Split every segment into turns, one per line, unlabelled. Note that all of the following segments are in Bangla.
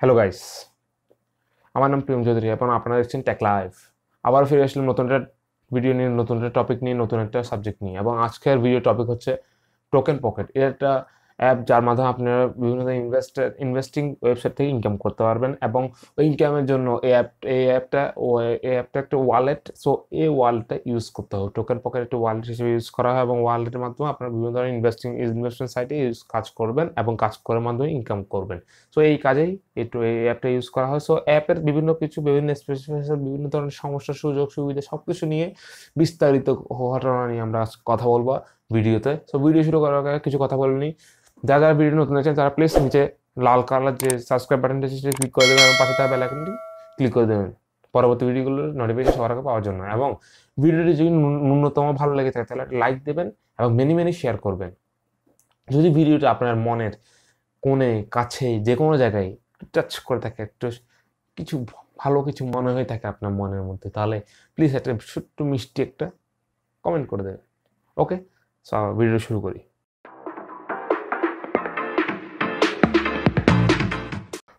হ্যালো গাইস আমার নাম প্রিয়ম চৌধুরী। এবং আপনারা দেখছেন টেক লাইভ আবার ফিরে আসলাম নতুন একটা ভিডিও নিয়ে, নতুন একটা টপিক নিয়ে, নতুন একটা সাবজেক্ট নিয়ে। এবং আজকের ভিডিও টপিক হচ্ছে টোকেন পকেট এটা একটা অ্যাপ যার মাধ্যমে আপনারা বিভিন্ন ইনভেস্টার ইনভেস্টিং ওয়েবসাইট থেকে ইনকাম করতে পারবেন এবং ওই ইনকামের জন্য এই অ্যাপ এই অ্যাপটা এই অ্যাপটা একটা ওয়ালেট সো এই ওয়ালেটটা ইউজ করতে হবে। টোকেন পকেট একটা ওয়ালেট হিসেবে ইউজ করা হয় এবং ওয়ালেটের মাধ্যমে আপনারা বিভিন্ন ধরনের ইনভেস্টিং ইনভেস্টমেন্ট সাইটে ইউজ কাজ করবেন এবং কাজ করার মাধ্যমে ইনকাম করবেন। সো এই কাজেই একটু এই অ্যাপটা ইউজ করা হয়। সো অ্যাপের বিভিন্ন কিছু, বিভিন্ন স্পেসিফিকেশন বিভিন্ন ধরনের সমস্যা, সুযোগ, সুবিধা সব কিছু নিয়ে বিস্তারিত ঘটনা নিয়ে আমরা কথা বলব ভিডিওতে। সো ভিডিও শুরু করার আগে কিছু কথা বলে নিই। যারা যারা ভিডিও নতুন আছেন, তারা প্লিজ নিচে লাল কালার যে সাবস্ক্রাইব বাটনটা সেটা ক্লিক করে দেবেন এবং পাশে থাকা বেল আইকনটি ক্লিক করে দেবেন। পরবর্তী ভিডিওগুলোর নোটিফিকেশন সবার আগে পাওয়ার জন্য। এবং ভিডিওটি যদি ন্যূনতম ভালো লেগে থাকে, তাহলে লাইক দেবেন এবং মেনি মেনি শেয়ার করবেন। যদি ভিডিওটা আপনার মনের কোণে, কাছে যে কোনো জায়গায় টাচ করে থাকে, একটু কিছু ভালো কিছু মনে হয়ে থাকে আপনার মনের মধ্যে, তাহলে প্লিজ একটা ছোট্ট মিষ্টি একটা কমেন্ট করে দেবেন। ওকে ভিডিও শুরু করি।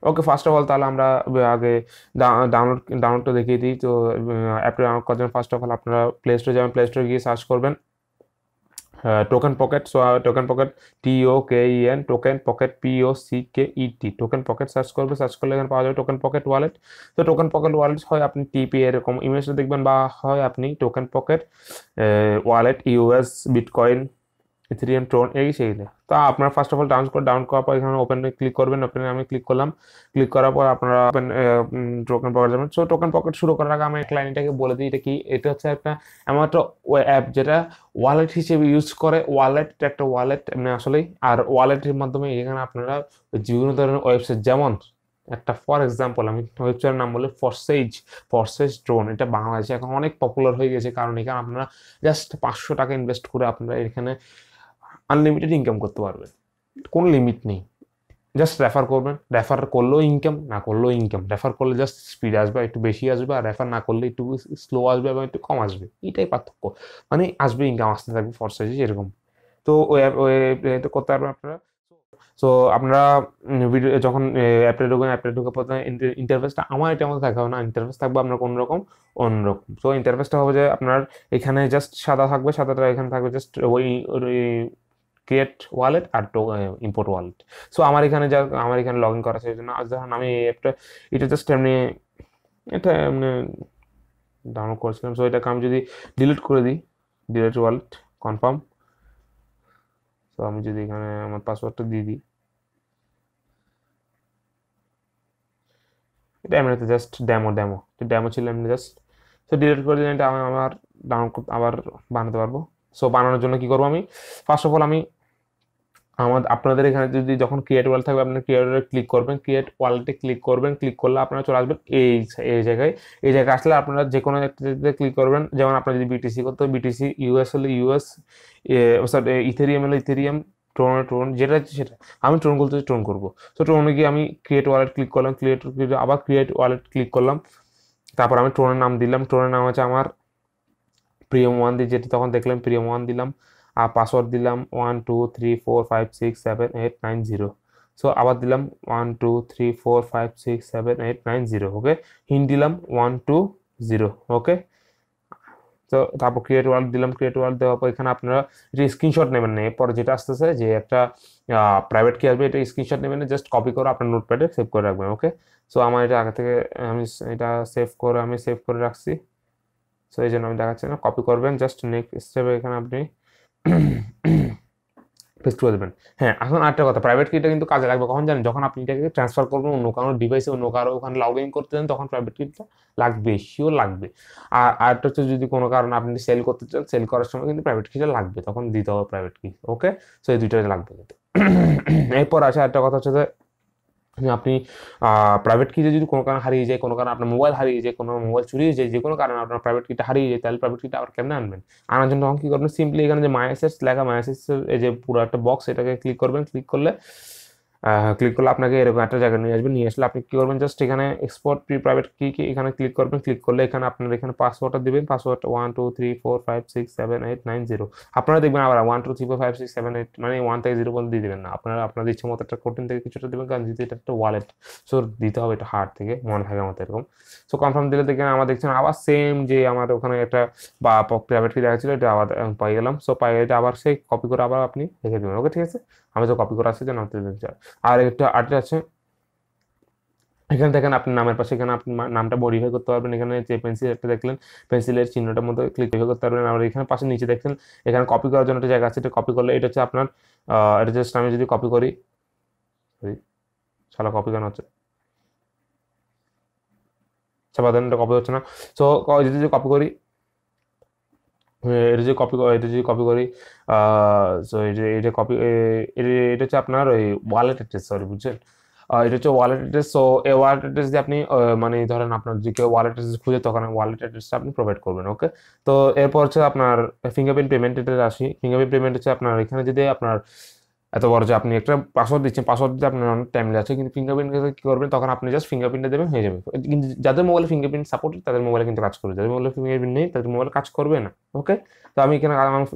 ওকে ফার্স্ট অফ অল তাহলে আমরা আগে ডাউনলোড ডাউনলোডটা দেখিয়ে দিই। তো অ্যাপটা ডাউনলোড করার জন্য ফার্স্ট অফ অল আপনারা প্লে স্টোরে যাবেন। প্লে স্টোরে গিয়ে সার্চ করবেন token pocket so token pocket T O K N token pocket P O C K E T token pocket search করবে। সার্চ করলে এখানে পাওয়া যাবে টোকেন পকেট ওয়ালেট তো টোকেন পকেট ওয়ালেট হয় আপনি টিপি এরকম ইমেজটা দেখবেন বা হয় আপনি token pocket wallet US bitcoin ethereum Tron এই সেইগুলো তো আপনারা first of all down down করার পর এখানে ওপেনে ক্লিক করবেন ওপেনে আমি ক্লিক করলাম। ক্লিক করার পর আপনারা ওপেন টোকেন পকেট যাবেন। সো টোকেন পকেট শুরু করার আগে আমি ক্লায়েন্টটাকে বলে দিই, এটা কি? এটা হচ্ছে একটা এমন একটা অ্যাপ যেটা ওয়ালেট হিসেবে ইউজ করে। ওয়ালেট একটা ওয়ালেট মানে আসলেই। আর ওয়ালেটের মাধ্যমে এখানে আপনারা বিভিন্ন ধরনের ওয়েবসাইট যেমন একটা ফর এক্সাম্পল আমি ওয়েবসাইটের নাম বলি ফরসেজ ফরসেজ ড্রোন এটা বাংলাদেশে এখন অনেক পপুলার হয়ে গেছে। কারণ এখানে আপনারা জাস্ট পাঁচশো টাকা ইনভেস্ট করে আপনারা এখানে আনলিমিটেড ইনকাম করতে পারবেন কোনো লিমিট নেই। জাস্ট রেফার করবেন। রেফার করলেও ইনকাম না করলেও ইনকাম রেফার করলে জাস্ট স্পিড আসবে একটু বেশি আসবে আর রেফার না করলে একটু স্লো আসবে এবং একটু কম আসবে। এটাই পার্থক্য। মানে আসবে ইনকাম আসতে থাকবে ফরসাইজ এরকম। তো ওই এটা করতে পারবেন আপনারা। সো আপনারা ভিডিও যখন অ্যাপে ঢুকবেন অ্যাপে ঢুকে প্রথমে ইন্টারফেসটা আমার এটা আমাদের থাকবে না। ইন্টারফেস থাকবে আপনার কোনো রকম অন্যরকম সো ইন্টারফেসটা হবে যে আপনার এখানে জাস্ট সাদা থাকবে, সাদাটা এখানে থাকবে। জাস্ট ওই ক্রিয়েট ওয়ালেট আর ইম্পোর্ট ওয়ালেট সো আমার এখানে যা, আমার এখানে লগ ইন করা সেই জন্য যখন আমি অ্যাপটা এটা জাস্ট এমনি, এটা এমনি ডাউনলোড করেছিলাম। সো এটাকে আমি যদি ডিলিট করে দিই ডিলিট ওয়ালেট কনফার্ম সো আমি যদি এখানে আমার পাসওয়ার্ডটা দিয়ে দিই, এটা এমনিতে জাস্ট ড্যামো ড্যামো তো ড্যামো ছিল এমনি জাস্ট সো ডিলিট করে দিলে এটা আমি আমার ডাউনলোড আবার বানাতে পারব। সো বানানোর জন্য কি করব আমি? ফার্স্ট অফ অল আমি আমার আপনাদের এখানে যদি যখন ক্রিয়েট ওয়াল থাকবে আপনার ক্রিয়েটরে ক্লিক করবেন ক্রিয়েট ওয়ালেটে ক্লিক করবেন ক্লিক করলে আপনারা চলে আসবেন এই এই জায়গায়। এই জায়গায় আসলে আপনারা যে কোনো একটাতে ক্লিক করবেন। যেমন আপনার যদি বিটিসি করতে বিটিসি ইউএস হলে ইউএস সরি ইথেরিয়াম হলে ইথেরিয়াম ট্রোন ট্রোন যেটা সেটা। আমি ট্রোন করতে ট্রোন করব। তো ট্রোনে গিয়ে আমি ক্রিয়েট ওয়ালেট ক্লিক করলাম ক্রিয়েট আবার ক্রিয়েট ওয়ালেট ক্লিক করলাম। তারপর আমি ট্রোনের নাম দিলাম। ট্রোনের নাম হচ্ছে আমার প্রিয়ম ওয়ান দিয়ে যেটা তখন দেখলাম প্রিয়ম ওয়ান দিলাম। আর পাসওয়ার্ড দিলাম one two three four five six seven eight nine zero so আবার দিলাম one two three four five six seven eight nine zero okay hint দিলাম ওয়ান টু জিরো ওকে তো তারপর ক্রিয়েট ওয়ার্ল্ড দিলাম ক্রিয়েট ওয়ার্ল্ড দেওয়ার পর এখানে আপনারা এটা স্ক্রিনশট নেবেন না। এরপর যেটা আসতেছে যে একটা প্রাইভেট কি আসবে, এটা স্ক্রিনশট নেবেন না জাস্ট কপি করে আপনার নোটপ্যাডে সেভ করে রাখবেন ওকে সো আমার এটা আগে থেকে আমি এটা সেভ করে, আমি সেভ করে রাখছি। সো এই জন্য আমি দেখাচ্ছি না কপি করবেন জাস্ট নেক্সট স্টেপে এখানে আপনি পেস্ট টু দেবেন হ্যাঁ এখন আরেকটা কথা প্রাইভেট কিটা কিন্তু কাজে লাগবে। কখন জানেন? যখন আপনি এটাকে ট্রান্সফার করবেন অন্য কারও ডিভাইসে অন্য কারও ওখানে লগ ইন করতে চান তখন প্রাইভেট কিটা লাগবে শিওর লাগবে। আর আরেকটা হচ্ছে যদি কোনো কারণে আপনি সেল করতে চান সেল করার সময় কিন্তু প্রাইভেট কিটা লাগবে, তখন দিতে হবে প্রাইভেট কি ওকে সো এই দুইটা লাগবে কিন্তু। এরপর আছে আরেকটা কথা হচ্ছে যে আপনি প্রাইভেট কিতে যদি কোনো কারণে হারিয়ে যায়, কোনো কারণে আপনার মোবাইল হারিয়ে যায়, কোনো মোবাইল চুরি হয়ে যায় যে কোনো কারণে আপনার প্রাইভেট কিটা হারিয়ে যায়, তাহলে প্রাইভেট কিটা আবার কেমনে আনবেন? আনার জন্য তখন কী করবেন? সিম্পলি এখানে যে মায়াসেস লেখা মায়াসেস এই যে পুরো একটা বক্স এটাকে ক্লিক করবেন। ক্লিক করলে ক্লিক করলে আপনাকে এরকম একটা জায়গায় নিয়ে আসবে। নিয়ে আসলে আপনি কী করবেন? জাস্ট এখানে এক্সপোর্ট প্রি প্রাইভেট কি কি এখানে ক্লিক করবেন? ক্লিক করলে এখানে আপনার এখানে পাসওয়ার্ডটা দিবেন। Password one two three four five six seven eight nine zero আপনারা দেখবেন আবার one two three four five six seven eight মানে ওয়ান থেকে জিরো পর্যন্ত দিয়ে দেবেন না। আপনারা আপনাদের ইচ্ছে মতো একটা কঠিন থেকে কিছুটা দেবেন, কারণ যেহেতু এটা একটা ওয়ালেট সো দিতে হবে এটা হার্ড থেকে, মনে থাকে আমাদের এরকম। সো কনফার্ম দিলে দেখেন আমার দেখছেন আবার সেম যে আমার ওখানে একটা, বা প্রাইভেট কি দেখাচ্ছিল, এটা আবার পাই গেলাম। সো পাই আবার সেই কপি করে আবার আপনি রেখে দেবেন। ওকে ঠিক আছে? আমি তো কপি করে আসছি যে নাম নামতে দিতে আর একটা আরেকটা আছে, এখানে দেখেন আপনি নামের পাশে এখানে আপনি নামটা মডিফাই করতে পারবেন। এখানে যে পেন্সিল একটা দেখলেন পেন্সিলের চিহ্নটার মধ্যে ক্লিক করতে পারবেন। আর এখানে পাশে নিচে দেখছেন এখানে কপি করার জন্য একটা জায়গা আছে, এটা কপি করলে এটা হচ্ছে আপনার এটা জাস্ট আমি যদি কপি করি সালা কপি কেন হচ্ছে? চাপা এটা কপি হচ্ছে না। সো যদি কপি করি এটা যে কপি এটা যদি কপি করি সো এটা এটা কপি এটা হচ্ছে আপনার ওই ওয়ালেট অ্যাড্রেস সরি বুঝছেন? এটা হচ্ছে ওয়ালেট অ্যাড্রেস সো এই ওয়ালেট অ্যাড্রেস দিয়ে আপনি মানে ধরেন আপনার যে কেউ ওয়ালেট অ্যাড্রেস খুঁজে, তখন ওয়ালেট অ্যাড্রেসটা আপনি প্রোভাইড করবেন ওকে তো এরপর হচ্ছে আপনার ফিঙ্গারপ্রিন্ট পেমেন্ট এটা আসি ফিঙ্গারপ্রিন্ট পেমেন্ট হচ্ছে আপনার এখানে যদি আপনার এত বড় যে আপনি একটা পাসওয়ার্ড দিচ্ছেন পাসওয়ার্ড দিতে আপনার অনেক টাইম যাচ্ছে কিন্তু ফিঙ্গারপ্রিন্ট কী করবেন? তখন আপনি জাস্ট ফিঙ্গারপ্রিন্টটা দেবেন, হয়ে যাবে। কিন্তু যাদের মোবাইলে ফিঙ্গারপ্রিন্ট সাপোর্ট তাদের মোবাইলে কিন্তু কাজ করবে। যাদের মোবাইলে ফিঙ্গারপ্রিন্ট নেই, তাদের মোবাইলে কাজ করবে না ওকে তো আমি এখানে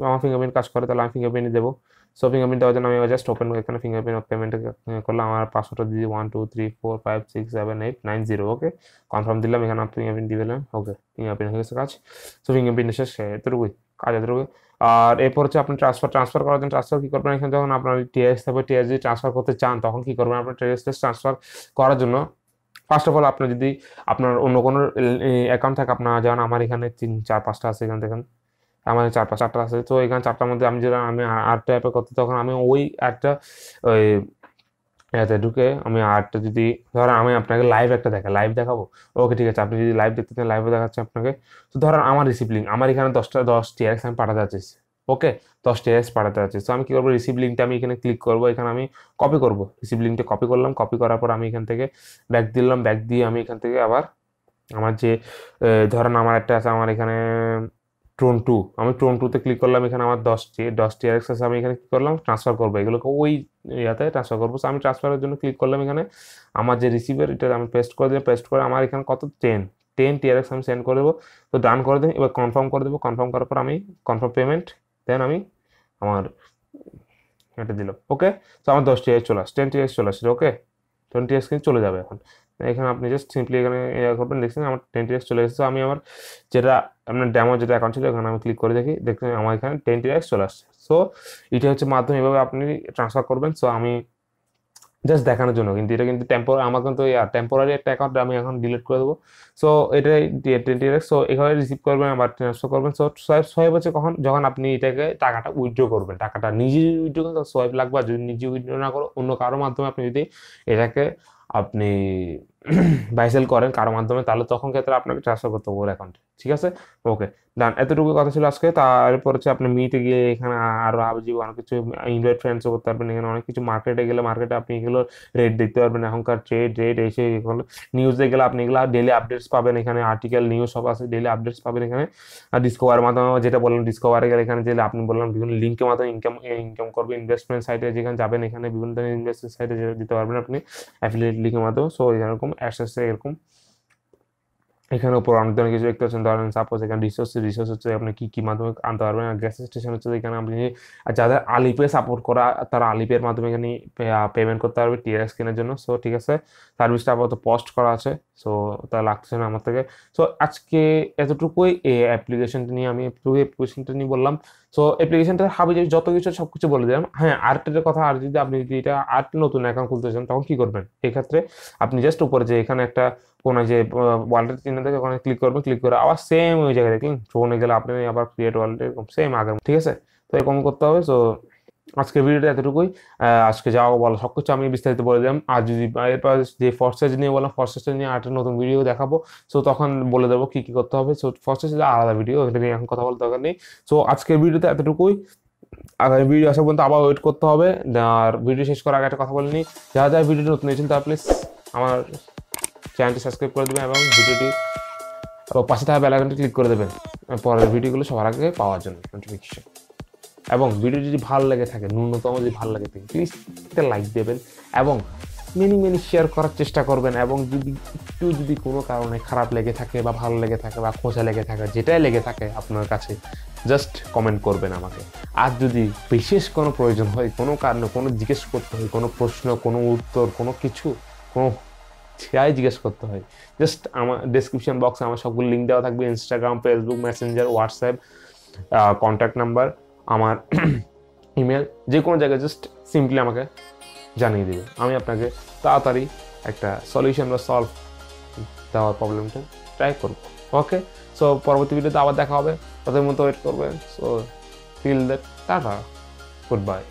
আমার ফিঙ্গারপ্রিন্ট কাজ করে, তাহলে আমি ফিঙ্গারপ্রিন্ট দেবো। সো ফিঙ্গারপ্রিন্ট দেওয়ার জন্য আমি জাস্ট ওপেন এখানে ফিঙ্গারপ্রিন্ট পেমেন্ট করলাম। আমার পাসওয়ার্ডটা দিয়ে one two three four five six seven eight nine zero okay confirm দিলাম, এখানে ফিঙ্গারপ্রিন্ট দিয়ে দিলাম ওকে ফিঙ্গারপ্রিন্ট হয়ে গেছে কাজ। সো ফিঙ্গারপ্রিন্ট শেষ, এতটুকুই, কাজ এতটুকু আর এরপর হচ্ছে আপনি ট্রান্সফার ট্রান্সফার করার জন্য ট্রান্সফার কী করবেন? এখানে যখন আপনার টিএস থাকবে টিএস যদি ট্রান্সফার করতে চান, তখন কী করবেন আপনার টিএস ট্রান্সফার করার জন্য? ফার্স্ট অফ অল আপনি যদি আপনার অন্য কোনো অ্যাকাউন্ট থাকে, আপনার যেমন আমার এখানে তিন, চার, পাঁচটা আছে এখান থেকে। আমার চার, পাঁচ, চারটা আছে। তো এখানে চারটার মধ্যে আমি যেটা আমি আর্টটা অ্যাপে করতে, তখন আমি ওই একটা ওই এতে ঢুকে আমি আর্টটা যদি ধরেন আমি আপনাকে লাইভ একটা দেখা লাইভ দেখাবো? ওকে ঠিক আছে, আপনি যদি লাইভ দেখতে চান লাইভে দেখাচ্ছে আপনাকে। তো ধরেন আমার রিসিভ লিঙ্ক আমার এখানে দশটা, দশ টিআরএক্স আমি পাঠাতে চাচ্ছি। ওকে দশ টিআরএক্স পাঠাতে চাচ্ছি। তো আমি কী করব? রিসিভ লিঙ্কটা আমি এখানে ক্লিক করব, এখানে আমি কপি করব। রিসিভ লিঙ্কটা কপি করলাম কপি করার পর আমি এখান থেকে ব্যাক দিলাম ব্যাক দিয়ে আমি এখান থেকে আবার আমার যে ধরেন আমার একটা আছে, আমার এখানে ট্রোন টু আমি ট্রোন টুতে ক্লিক করলাম, এখানে আমার দশটি দশটি আরেক্স আছে আমি এখানে কী করলাম? ট্রান্সফার করব। এগুলোকে ওই ইয়াতে ট্রান্সফার করব। আমি ট্রান্সফারের জন্য ক্লিক করলাম এখানে। আমার যে রিসিভার এটা আমি পেস্ট করে দিলাম। পেস্ট করে আমার এখানে কত? টেন টেন টিআরএক্স আমি সেন্ড করে দেবো। তো ডান করে দেবো এবার কনফার্ম করে দেবো। কনফার্ম করার পর আমি কনফার্ম পেমেন্ট দেন আমি আমার এটা দিলাম। ওকে তো আমার দশ টিআরএক্স চলে আসছে। টেন টিআরএক্স চলে আসছে। ওকে টোয়েন্টি এক্স কিন্তু চলে যাবে এখন। এখানে আপনি জাস্ট সিম্পলি এখানে করবেন দেখছেন, আমার টেন টিএক্স চলে এসেছে। আমি আমার যেটা, আপনার ড্যামো যেটা অ্যাকাউন্ট ছিল, এখানে আমি ক্লিক করে দেখি। দেখছেন, আমার এখানে টেন টিএক্স চলে আসছে। সো এটা হচ্ছে মাধ্যমে, এভাবে আপনি ট্রান্সফার করবেন। সো আমি জাস্ট দেখানোর জন্য, কিন্তু এটা কিন্তু টেম্পোর আমার কিন্তু টেম্পোরারি একটা অ্যাকাউন্ট আমি এখন ডিলিট করে দেবো। সো এটাই টেন টিএক্স সো এভাবে রিসিভ করবেন, আবার ট্রান্সফার করবেন। সো সোয়াইপ সোয়াইপ হচ্ছে কখন? যখন আপনি এটাকে টাকাটা উইথড্র করবেন। টাকাটা নিজে উইথড্র করেন সোয়াইপ লাগবে। আর যদি নিজে উইথড্র না করো, অন্য কারোর মাধ্যমে আপনি যদি এটাকে আপনি বাইসেল করেন কারও মাধ্যমে, তাহলে তখন ক্ষেত্রে আপনাকে ট্রান্সফার করতে হবে ওর অ্যাকাউন্টে ঠিক আছে? ওকে ডান এতটুকু কথা ছিল আজকে। তারপর হচ্ছে আপনি মিটে গিয়ে এখানে আরও আবজি অনেক কিছু ইনভাইট ফ্রেন্ডসও করতে পারবেন। এখানে অনেক কিছু মার্কেটে গেলে মার্কেটে আপনি এগুলো রেট দেখতে পারবেন। এখনকার ট্রেড রেট এসে এগুলো নিউজে গেলে আপনি এগুলো ডেলি আপডেটস পাবেন এখানে। আর্টিকেল নিউজ সব আছে ডেলি আপডেটস পাবেন এখানে। আর ডিসকভার মাধ্যমে যেটা বললাম ডিসকভারে গেলে এখানে যে আপনি বললাম বিভিন্ন লিঙ্কের মাধ্যমে ইনকাম ইনকাম করবে। ইনভেস্টমেন্ট সাইটে যেখানে যাবেন, এখানে বিভিন্ন ধরনের ইনভেস্টমেন্ট সাইটে দিতে পারবেন আপনি। অ্যাফিলিয়েট লিঙ্কের মাধ্যমে। সো এরকম অ্যাক্সেস এরকম। এখানে উপর অনেক ধরনের কিছু দেখতে পাচ্ছেন। ধরেন সাপোজ এখানে রিসোর্স রিসোর্স হচ্ছে আপনি কী কী মাধ্যমে আনতে পারবেন। আর গ্যাস স্টেশন হচ্ছে এখানে আপনি যাদের আলিপে সাপোর্ট করা, তারা আলিপের মাধ্যমে এখানে পেমেন্ট করতে পারবে টিআরএস কেনার জন্য। সো ঠিক আছে। সার্ভিসটা আপাতত পোস্ট করা আছে। সো তা লাগছে না আমার থেকে। সো আজকে এতটুকুই এই অ্যাপ্লিকেশনটা নিয়ে আমি অ্যাপ্লিকেশনটা নিয়ে বললাম। সো অ্যাপ্লিকেশনটা হাবি যত কিছু সব কিছু বলে দিলাম। হ্যাঁ আর্টের কথা, আর যদি আপনি যদি এটা আর্ট নতুন অ্যাকাউন্ট খুলতে চান, তখন কী করবেন? এক্ষেত্রে আপনি জাস্ট উপরে যে এখানে একটা কোনো যে ওয়ালেটের চিহ্ন থেকে, ওখানে ক্লিক করবেন। ক্লিক করে আবার সেম ওই জায়গায় দেখলেন ফোনে গেলে আপনি আবার ক্রিয়েট ওয়ালেট এরকম সেম আগের ঠিক আছে? তো এরকম করতে হবে। সো আজকে ভিডিওটা এতটুকুই। আজকে যাওয়া বলো সব কিছু আমি বিস্তারিত বলে দিলাম। আর যদি এরপর যে ফর্সেজ নিয়ে বললাম ফর্সেজ নিয়ে আরেকটা নতুন ভিডিও দেখাবো। সো তখন বলে দেবো কী কী করতে হবে। সো ফর্সেজ আলাদা ভিডিও এটা নিয়ে এখন কথা বলতে দরকার নেই। সো আজকের ভিডিওতে এতটুকুই। আগামী ভিডিও আসা পর্যন্ত আবার ওয়েট করতে হবে। আর ভিডিও শেষ করার আগে একটা কথা বলিনি যারা যারা ভিডিওটি নতুন এসেছেন তারা প্লিজ আমার চ্যানেলটি সাবস্ক্রাইব করে দেবেন এবং ভিডিওটি পাশে থাকা বেলাইকনটি ক্লিক করে দেবেন। পরের ভিডিওগুলো সবার আগে পাওয়ার জন্য। নোটিফিকেশন এবং ভিডিও যদি ভালো লেগে থাকে, ন্যূনতম যদি ভালো লাগে থাকে প্লিজ একটা লাইক দেবেন এবং মেনি মেনি শেয়ার করার চেষ্টা করবেন এবং যদি একটু যদি কোনো কারণে খারাপ লেগে থাকে বা ভালো লেগে থাকে বা খোঁজা লেগে থাকে, যেটাই লেগে থাকে আপনার কাছে জাস্ট কমেন্ট করবেন আমাকে। আর যদি বিশেষ কোনো প্রয়োজন হয়, কোনো কারণে, কোনো জিজ্ঞেস করতে হয়, কোনো প্রশ্ন, কোনো উত্তর, কোনো কিছু, কোনো যাই জিজ্ঞেস করতে হয় জাস্ট আমার ডিসক্রিপশন বক্সে আমার সবগুলো লিঙ্ক দেওয়া থাকবে Instagram Facebook Messenger WhatsApp contact number আমার ইমেল যে কোনো জায়গায় জাস্ট সিম্পলি আমাকে জানিয়ে দেবে। আমি আপনাকে তাড়াতাড়ি একটা সলিউশন বা সলভ দেওয়ার প্রবলেমটা ট্রাই করব। ওকে সো পরবর্তী ভিডিওতে আবার দেখা হবে। তাদের মতো ওয়েট করবে so fill that tata. Good bye